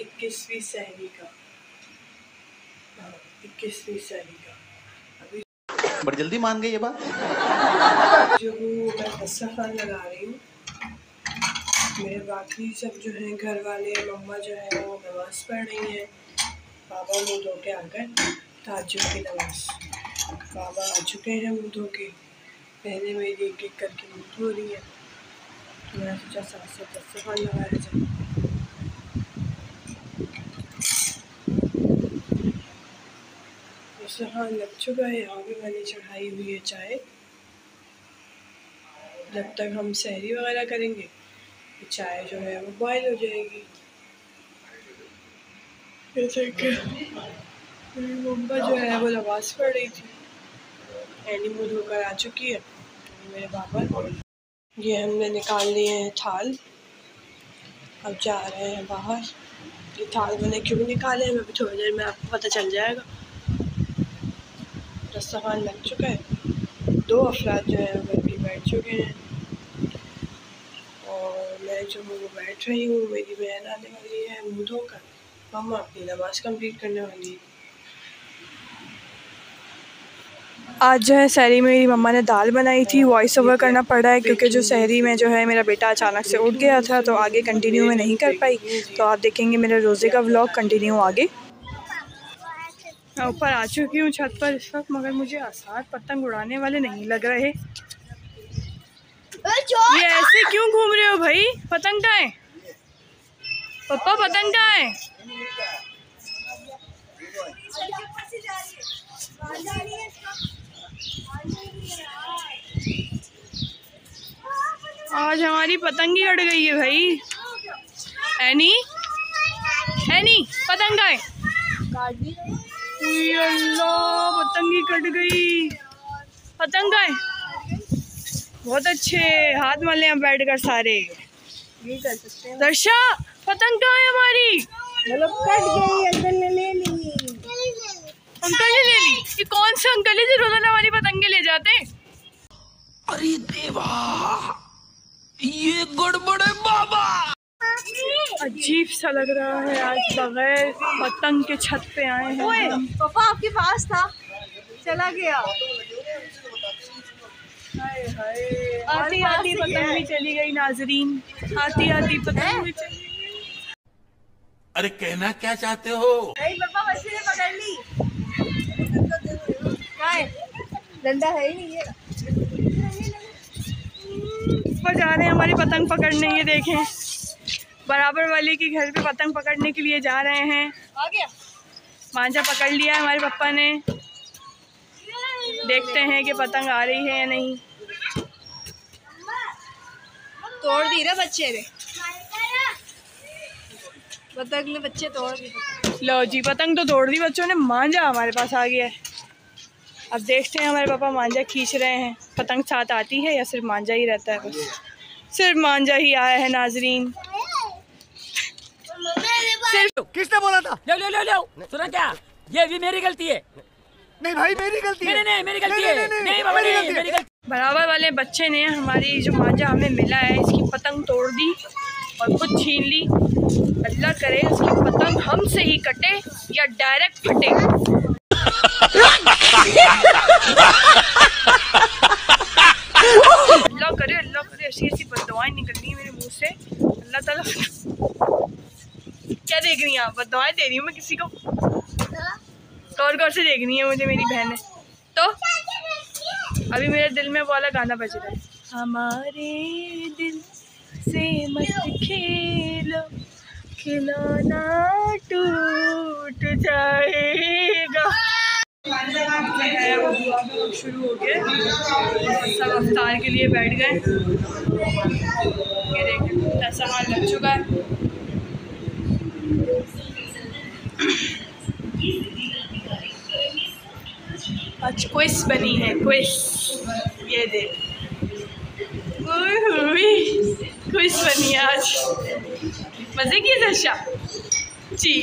इक्कीसवीं सहरी का इक्कीसवीं सहरी का अभी बड़ी जल्दी मान गई ये बात। जो मैं दस्तरखान लगा रही हूँ मेरे बाकी सब जो हैं, घर वाले, मम्मा जो है, वो नमाज़ पढ़ रही हैं। बाबा मुँह धो के आ गए ताजुब की नमाज़। बाबा आ चुके हैं मुँह धो के। पहले मेरी एक एक करके मुँह धो रही है। तो मैंने सोचा साथ साथ दस्तरखान लगाया जाए दस्तरखान लग चुका है यहाँ भी मैंने चढ़ाई हुई है चाय जब तक हम सहरी वगैरह करेंगे चाय जो है वो बॉयल हो जाएगी। जैसे कि मेरी मम्मा जो है वो नमाज़ पढ़ रही थी। एनी मुँह धोकर आ चुकी है। मेरे पापा। ये हमने निकाल लिए हैं थाल। अब जा रहे हैं बाहर। ये थाल मैंने क्यों निकाले हैं? अभी थोड़ी देर में आपको पता चल जाएगा। दस्तरखान लग चुका है। दो अफराद जो है घर के बैठ चुके हैं। और मैं जो हूँ वो बैठ रही हूँ। मेरी बहन आने वाली है मुँह धोकर। मम्मा अपनी नमाज़ कंप्लीट करने वाली है। आज जो है शहरी में मेरी मम्मा ने दाल बनाई थी वॉइस ओवर करना पड़ रहा है क्योंकि जो शहरी में जो है मेरा बेटा अचानक से उठ गया था तो आगे कंटिन्यू में नहीं कर पाई। तो आप देखेंगे मेरे रोज़े का व्लॉग कंटिन्यू आगे। मैं ऊपर आ चुकी हूँ छत पर इस वक्त मगर मुझे आसार पतंग उड़ाने वाले नहीं लग रहे। ये ऐसे क्यों घूम रहे हो भाई? पतंग का है पप्पा पतंग का है आज हमारी पतंग ही कट गई है भाई। एनी? एनी पतंग है अल्लाह पतंग ही कट गई। पतंग है बहुत अच्छे हाथ मल हैं बैठ कर सारे। दर्शा पतंग कहाँ है हमारी। मतलब कट गई अंकल ने ले ली ये कौन से अंकल है जो रोज़ाना वाली पतंगे ले जाते अरे देवा ये गड़बड़ है बाबा। अजीब सा लग रहा है आज बगैर पतंग के छत पे आए हैं। पापा आपके पास था। चला गया। हाय हाय आती आती पतंग भी चली गई नाजरीन। आती आती पतंग भी चली गई। अरे कहना क्या चाहते हो? नहीं पापा मछली ने पकड़ ली कहाँ है डंडा है ही नहीं है ऊपर जा रहे हैं हमारी पतंग पकड़ने ये देखें। बराबर वाले के घर पे पतंग पकड़ने के लिए जा रहे हैं। आ गया। मांझा पकड़ लिया है हमारे पापा ने। देखते हैं कि पतंग आ रही है या नहीं। तोड़ दी रे बच्चे ने। बतख ने बच्चे तोड़ दी। लो जी पतंग तो तोड़ दी बच्चों ने। मांझा हमारे पास आ गया है। अब देखते हैं हमारे पापा मांझा खींच रहे हैं। पतंग साथ आती है या सिर्फ़ मांझा ही रहता है बस? सिर्फ़ मांझा ही आया है नाजरीन। सिर्फ़ किसने बोला था? लो लो लो लो सुना क्या? ये भी मेरी गलती है। नहीं भाई मेरी गलती है। नहीं नहीं मेरी गलती है नहीं, नहीं, नहीं नहीं, बाबा मेरी नहीं गलती है। मेरी गलती बराबर वाले बच्चे ने हमारी जो मांझा हमें मिला है इसकी पतंग तोड़ दी और खुद छीन ली। अल्लाह करे उसकी पतंग हमसे ही कटे या डायरेक्ट फटे अल्लाह करे अल्लाह करे ऐसी ऐसी बदवाएँ निकलनी है मेरे मुँह से अल्लाह ताला क्या देख रही हैं आप? बदवाएँ दे रही हूँ मैं किसी को। गौर गौर से देखनी है मुझे मेरी बहन। है तो अभी मेरे दिल में वाला गाना बज रहा है। हमारे दिल से मत खेलो, खिलौना टूट जाएगा। शुरू हो गए सब अफ्तार के लिए बैठ गए। हाल लग चुका है। आज क्विज बनी है क्विज ये देख। क्विज बनी है आज। मज़े की दशा? जी।